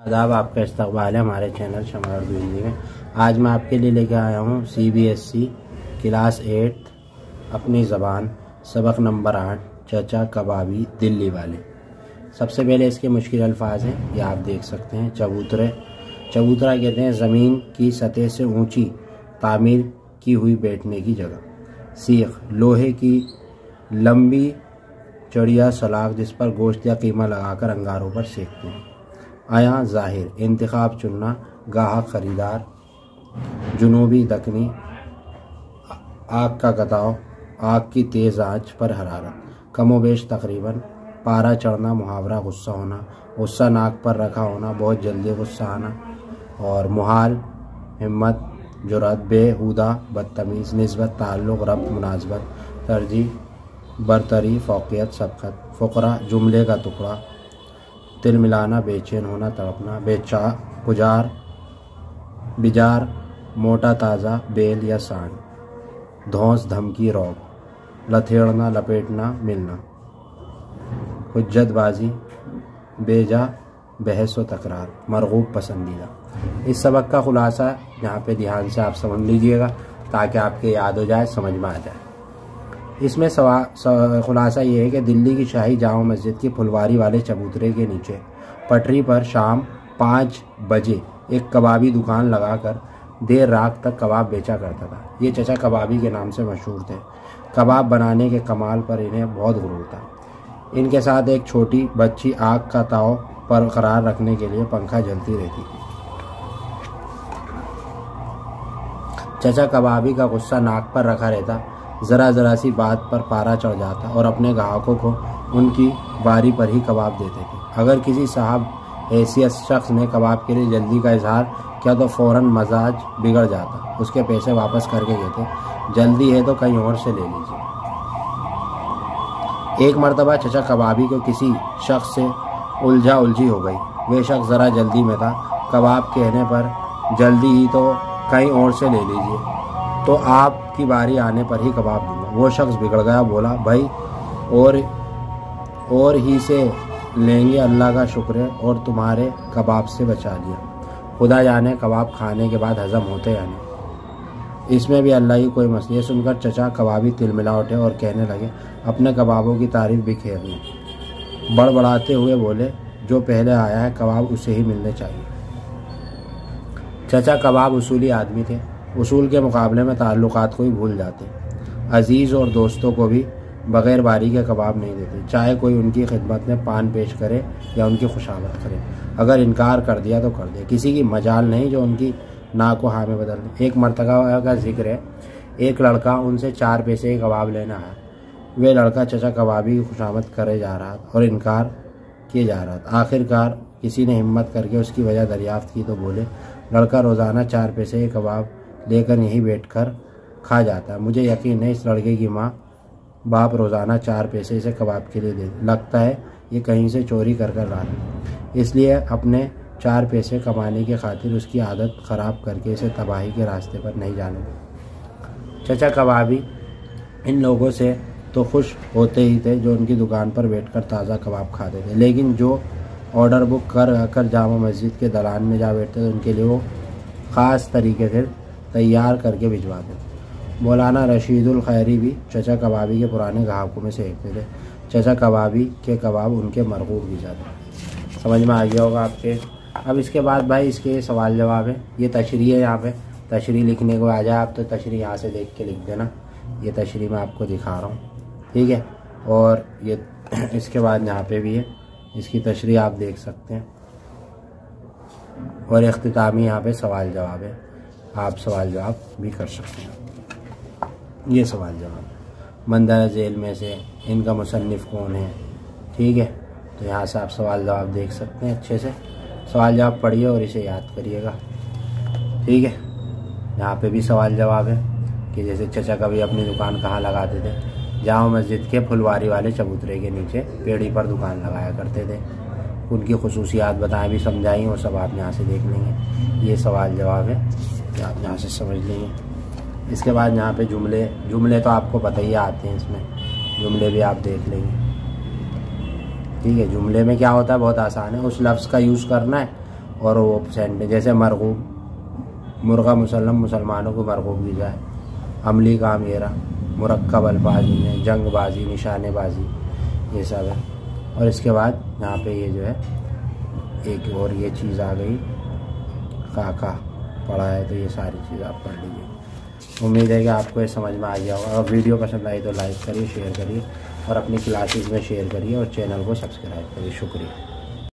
आदाब, आपका इस्तबाल है हमारे चैनल शमार हिंदी में। आज मैं आपके लिए लेके आया हूँ C B S C class eight, अपनी ज़बान, सबक नंबर आठ, चचा कबाबी, दिल्ली वाले। सबसे पहले इसके मुश्किल अल्फाज हैं, ये आप देख सकते हैं, चबूतरे। चबूतरा कहते हैं, ज़मीन की सतह से ऊँची, तामीर की हुई बैठने की जगह। सीख, लोहे की लंबी, चढ़िया सलाख जिस पर गोश्त या कीमा लगाकर अंगारों पर सेकते हैं। आया ज़ाहिर। इंतखब चुनना, गाहक, ख़रीदार, जुनूबी दकनी, आग का कताव आग की तेज़ आँच पर हरारत। कमोबेश तकरीबन पारा चढ़ना, मुहावरा, गुस्सा होना, गुस्सा नाक पर रखा होना, बहुत जल्दी गुस्सा आना और मुहाल, हिम्मत, जुरात, बेहुदा, बदतमीज़, नस्बत, ताल्लुक़, रब्त, मुनासबत, तरजीह बरतरी फ़ोकियत सबकत फ़करा, जुमले का टुकड़ा तिल मिलाना, बेचैन होना, तड़पना, बेचा, गुजार, बिजार, मोटा ताज़ा, बेल या सांड, धौस, धमकी, रौब, लथेड़ना, लपेटना, मिलना। हुज्जतबाजी, बेजा, बहस व तकरार, मरगूब पसंदीदा। इस सबक का खुलासा यहाँ पे ध्यान से आप समझ लीजिएगा, ताकि आपके याद हो जाए, समझ में आ जाए। इसमें खुलासा ये है कि दिल्ली की शाही जामा मस्जिद की फुलवारी वाले चबूतरे के नीचे पटरी पर शाम पाँच बजे एक कबाबी दुकान लगाकर देर रात तक कबाब बेचा करता था। ये चचा कबाबी के नाम से मशहूर थे। कबाब बनाने के कमाल पर इन्हें बहुत गुरूर था। इनके साथ एक छोटी बच्ची आग का ताव बरकरार रखने के लिए पंखा जलती रहती थी। चचा कबाबी का गुस्सा नाक पर रखा रहता ज़रा ज़रा सी बात पर पारा चढ़ जाता और अपने ग्राहकों को उनकी बारी पर ही कबाब देते थे। अगर किसी साहब, हैसियत शख्स ने कबाब के लिए जल्दी का इजहार किया तो फ़ौर मजाज बिगड़ जाता। उसके पैसे वापस करके कहते जल्दी है तो कहीं और से ले लीजिए। एक मरतबा चचा कबाबी को किसी शख्स से उलझा उलझी हो गई। वे शख्स ज़रा जल्दी में था। कबाब कहने पर, जल्दी ही तो कहीं और से ले लीजिए। तो आपकी बारी आने पर ही कबाब दूँगा। वो शख्स बिगड़ गया, बोला, भाई, और और ही से लेंगे अल्लाह का शुक्र है और तुम्हारे कबाब से बचा लिया। खुदा जाने कबाब खाने के बाद हज़म होते या नहीं। इसमें भी अल्लाह ही कोई मसले सुनकर चचा कबाबी तिल मिला उठे और कहने लगे, अपने कबाबों की तारीफ़ भी खेल लें बड़बड़ाते हुए बोले, जो पहले आया है, कबाब उसे ही मिलने चाहिए। चचा कबाब उसूली आदमी थे। उसूल के मुकाबले में ताल्लुकात को ही भूल जाते। अज़ीज़ और दोस्तों को भी बग़ैर बारी के कबाब नहीं देते। चाहे कोई उनकी खिदमत में पान पेश करे या उनकी खुशामद करे। अगर इनकार कर दिया तो कर दे। किसी की मजाल नहीं जो उनकी ना को हाँ में बदल दे। एक मरतबा का ज़िक्र है। एक लड़का उनसे चार पैसे के कबाब लेना है वे लड़का चचा कबाबी की खुशामद करे जा रहा था और इनकार किए जा रहा था। आखिरकार किसी ने हिम्मत करके उसकी वजह दरियाफ्त की तो बोले, लड़का रोज़ाना चार पैसे के कबाब लेकर यहीं बैठकर खा जाता है। मुझे यकीन है इस लड़के की माँ बाप रोज़ाना चार पैसे इसे कबाब के लिए दे लगता है ये कहीं से चोरी कर कर रहा है। इसलिए अपने चार पैसे कमाने की खातिर उसकी आदत ख़राब करके इसे तबाही के रास्ते पर नहीं जाने चचा कबाबी इन लोगों से तो खुश होते ही थे जो उनकी दुकान पर बैठकर ताज़ा कबाब खाते थे। लेकिन जो ऑर्डर बुक कर कर जामा मस्जिद के दलान में जा बैठते थे, उनके लिए वो ख़ास तरीके से तैयार करके भिजवा दें। मौलाना रशीदुल खैरी भी चचा कबाबी के पुराने ग्राहकों में से एक थे। चचा कबाबी के कबाब उनके मरगूब भी जाते समझ में आ गया होगा आपके? अब इसके बाद भाई इसके सवाल जवाब है। ये तशरी है यहाँ पे। तशरी लिखने को आ जाए आप तो तशरी यहाँ से देख के लिख देना। ये तशरी मैं आपको दिखा रहा हूँ। ठीक है? और ये इसके बाद यहाँ पे भी है। इसकी तशरी आप देख सकते हैं। और अख्तामी यहाँ पे सवाल जवाब है। आप सवाल जवाब भी कर सकते हैं। ये सवाल जवाब। मंदर जेल में से इनका मुसनफ़ कौन है? ठीक है तो यहाँ से आप सवाल जवाब देख सकते हैं अच्छे से। सवाल जवाब पढ़िए और इसे याद करिएगा। ठीक है, यहाँ पे भी सवाल जवाब है कि जैसे चचा कभी अपनी दुकान कहाँ लगाते थे? जामा मस्जिद के फुलवारी वाले चबूतरे के नीचे पेड़ी पर दुकान लगाया करते थे। उनकी खसूसियात बताएँ भी समझाई वो सब आप यहाँ से देख लेंगे। ये सवाल जवाब है। आप यहाँ से समझ लेंगे। इसके बाद यहाँ पे जुमले जुमले तो आपको पता ही आते हैं इसमें। जुमले भी आप देख लेंगे। ठीक है, जुमले में क्या होता है? बहुत आसान है। उस लफ्ज़ का यूज़ करना है और वो सेंट जैसे मरगूब। मुर्गा मुसलम मुसलमानों को मरगूब दी जाए। अमली का मेरा मुरक्कब अल्फाजी में, जंगबाजी, निशानेबाजी, ये सब है। और इसके बाद यहाँ पे ये जो है, एक और ये चीज़ आ गई। काका। पढ़ा है तो ये सारी चीज़ आप पढ़ लीजिए। उम्मीद है कि आपको ये समझ में आ गया होगा। अगर वीडियो पसंद आई तो लाइक करिए, शेयर करिए और अपनी क्लासेस में शेयर करिए और चैनल को सब्सक्राइब करिए। शुक्रिया।